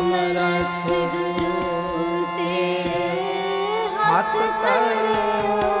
ਸਮਰਥ ਗੁਰੂ ਸਿਰ ਹੱਥ ਧਰਿਓ।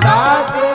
pedaço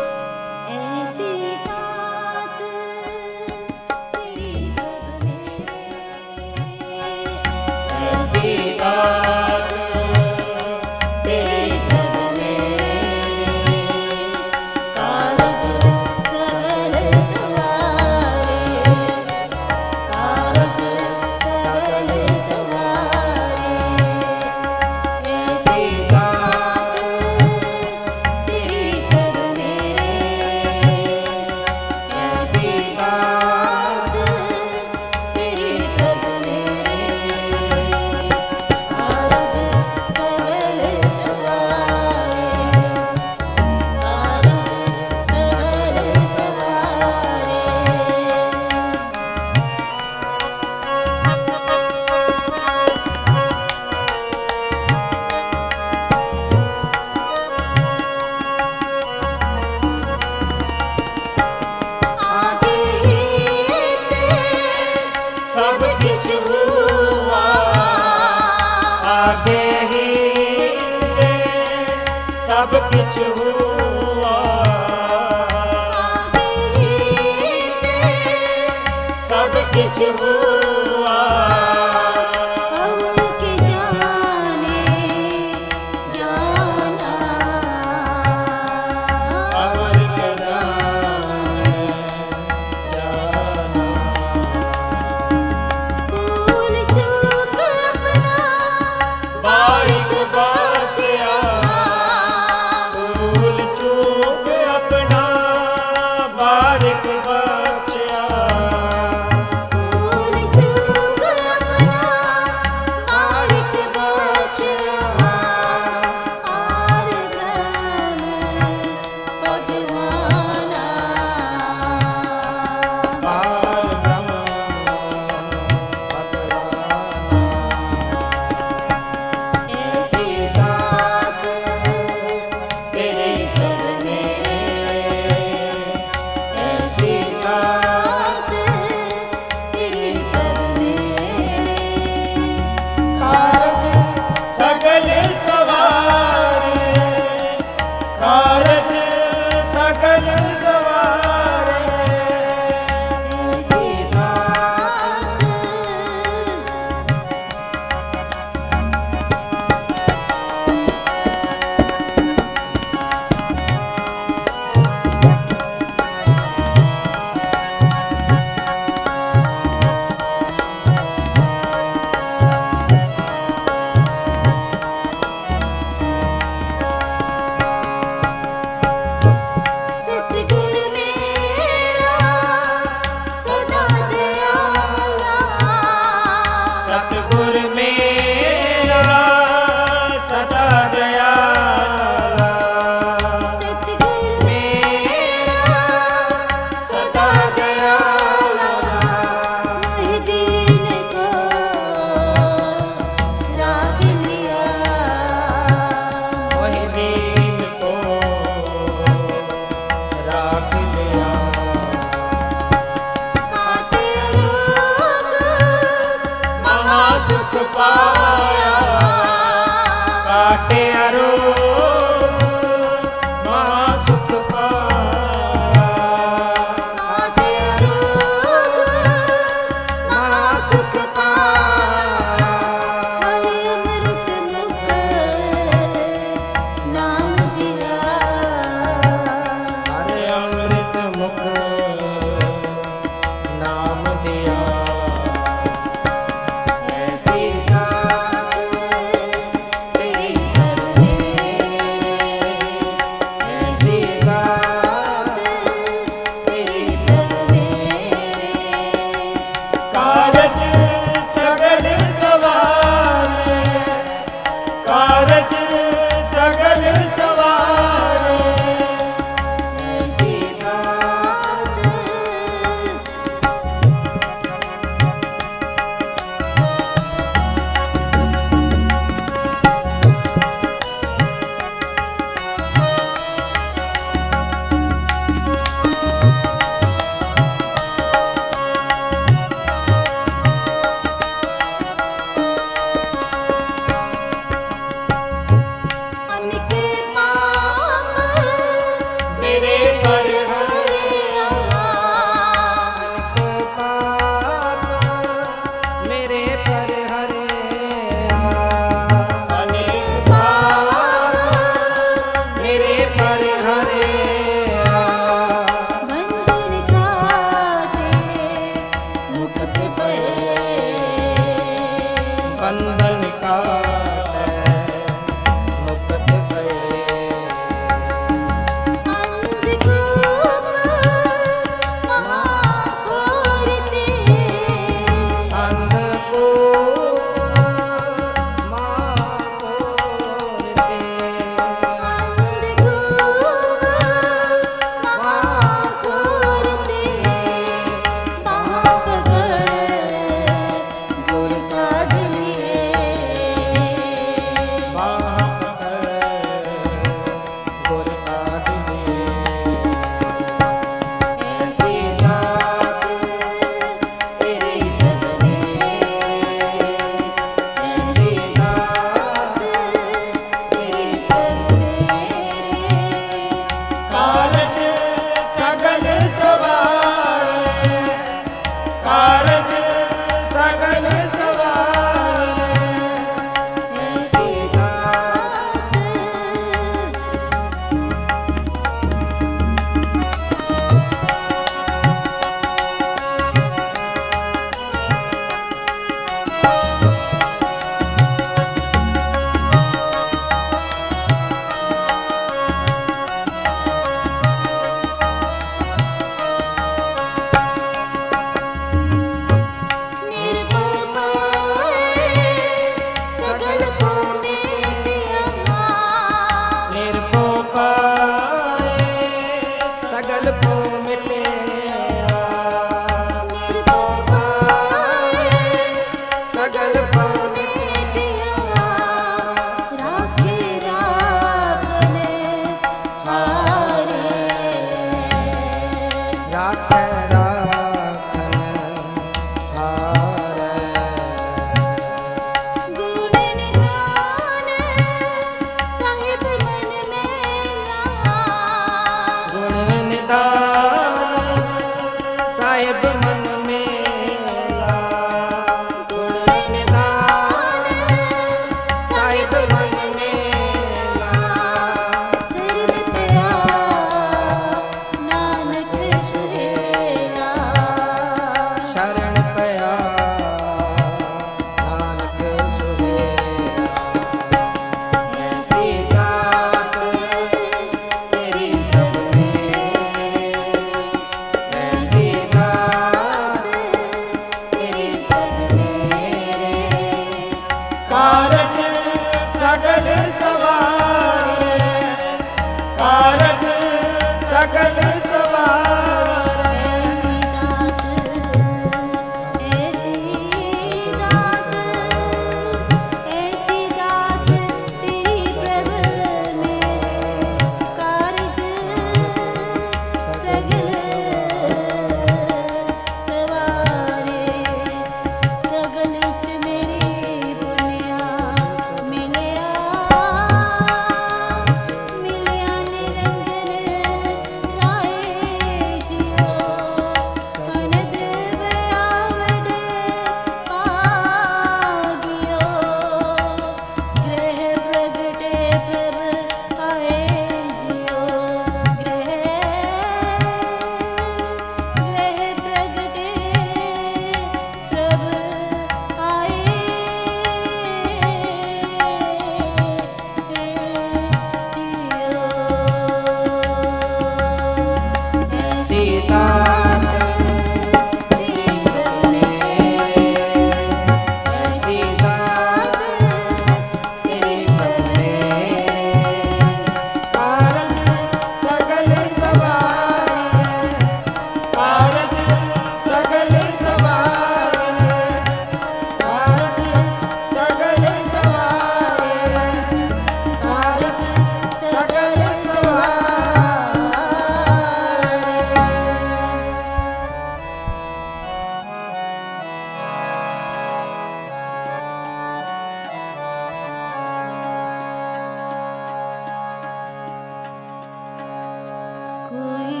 Bye.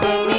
baby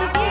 Happy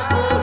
Oh.